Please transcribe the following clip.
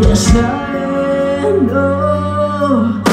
Yes, I know.